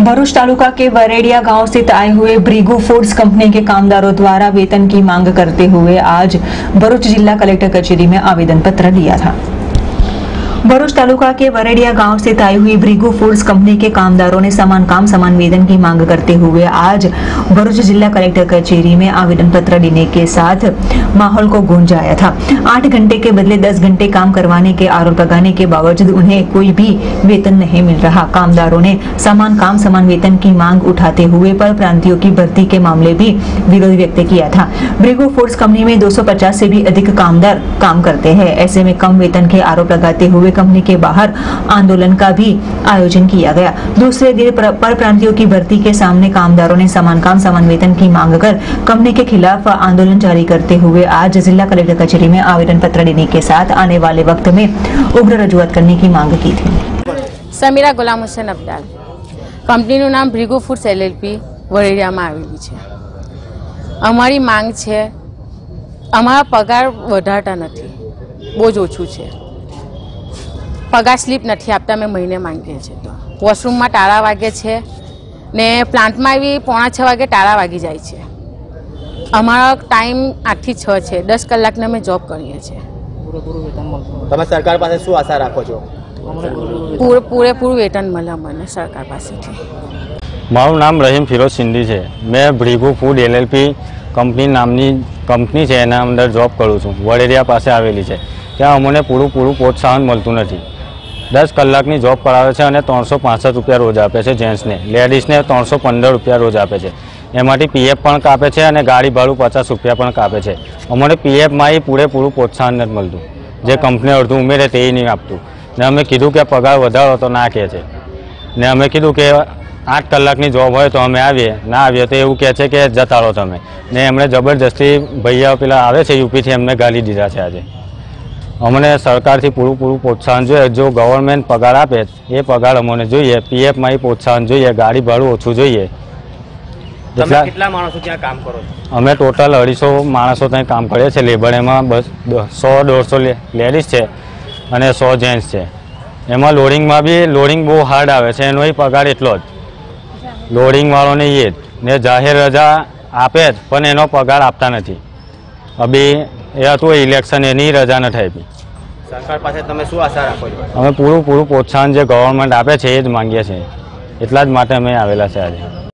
भरूच तालुका के वरेडिया गांव स्थित आए हुए ब्रिगू फूड्स कंपनी के कामदारों द्वारा वेतन की मांग करते हुए आज भरूच जिला कलेक्टर कचेरी में आवेदन पत्र दिया था भरूच तालुका के वरेडिया गाँव स्थित आई हुई ब्रिगू फूड्स कंपनी के कामदारों ने समान काम, समान वेतन की मांग करते हुए आज भरूच जिला कलेक्टर कचेरी में आवेदन पत्र देने के साथ माहौल को गूंजाया था। आठ घंटे के बदले दस घंटे काम करवाने के आरोप लगाने के बावजूद उन्हें कोई भी वेतन नहीं मिल रहा। कामदारों ने समान काम, समान वेतन की मांग उठाते हुए पर प्रांतियों की भर्ती के मामले भी विरोध व्यक्त किया था। ब्रिगो फूड्स कंपनी में 250 से भी अधिक कामदार काम करते हैं। ऐसे में कम वेतन के आरोप लगाते हुए कंपनी के बाहर आंदोलन का भी आयोजन किया गया दूसरे दिन पर पर प्रांतियों की भर्ती के सामने कामदारों ने समान काम समान वेतन की मांग कर कंपनी के खिलाफ आंदोलन जारी करते हुए आज जिला कलेक्टर कचेरी में आवेदन पत्र देने के साथ आने वाले वक्त में उग्र रजूआत करने की मांग की थी સમીરા ગુલામ હુસેન અબદાલ કંપનીનું નામ ભ્રીગુ ફૂડ્સ એલએલપી વરેડિયામાં આવેલી છે અમારી માંગ છે અમારા પગાર વધારતા નથી બહુ જ ઓછું છે પગાર સ્લીપ નથી આપતા અમે મહિને માંગીએ છીએ તો. વોશરૂમમાં તાળા વાગે છે ને પ્લાન્ટમાં એવી પોણા છ વાગે તાળા વાગી જાય છે. અમારો ટાઈમ આઠથી છ છે દસ કલાકને અમે જોબ કરીએ છીએ. તમે સરકાર પાસે શું આશા રાખો છો? પૂરે પૂરેપૂરું વેતન મળે અમને સરકાર પાસેથી. મારું નામ રહીમ ફિરોઝ સિંધી છે. મેં ભ્રીગુ ફૂડ એલએલપી કંપની નામની કંપની છે એના અંદર જોબ કરું છું. વડેરિયા પાસે આવેલી છે. ત્યાં અમને પૂરું પૂરું પ્રોત્સાહન મળતું નથી. દસ કલાકની જોબ કરાવે છે અને ત્રણસો પાંસઠ રૂપિયા રોજ આપે છે જેન્ટ્સને લેડીઝને ત્રણસો પંદર રૂપિયા રોજ આપે છે. એમાંથી પીએફ પણ કાપે છે અને ગાડી ભાડું પચાસ રૂપિયા પણ કાપે છે. અમને પીએફમાં એ પૂરેપૂરું પ્રોત્સાહન નથી મળતું. જે કંપની અડધું ઉમેરે તે નહીં આપતું. ને અમે કીધું કે પગાર વધારો તો ના કહે છે. ને અમે કીધું કે આઠ કલાકની જોબ હોય તો અમે આવીએ. ના આવીએ તો એવું કહે છે કે જતા રહો તમે. ને એમણે જબરજસ્તી ભૈયા પેલા આવે છે યુપીથી એમને ગાલી દીધા છે આજે. અમને સરકારથી પૂરું પૂરું પ્રોત્સાહન જોઈએ. જો ગવર્મેન્ટ પગાર આપે એ પગાર અમને જોઈએ. પીએફમાં પ્રોત્સાહન જોઈએ. ગાડી ભાડું ઓછું જોઈએ. તમે કેટલા માણસો ત્યાં કામ કરો છો? અમે ટોટલ અઢીસો માણસો ત્યાં કામ કરીએ છીએ. લેબર એમાં બસ સો દોઢસો લેડીઝ છે અને સો જેન્ટ્સ છે. એમાં લોડિંગમાં બી લોડિંગ બહુ હાર્ડ આવે છે. એનો પગાર એટલો જ. લોડિંગવાળોને એ જ. ને જાહેર રજા આપે જ પણ એનો પગાર આપતા નથી. અભી એ હતું ઇલેક્શન એની રજા નથી આપી સરકાર પાસે તમે શું આશા રાખો છો? અમે પૂરું પૂરું પ્રોત્સાહન જે ગવર્મેન્ટ આપે છે એ જ માંગીએ છીએ. એટલા જ માટે અમે આવેલા છે આજે.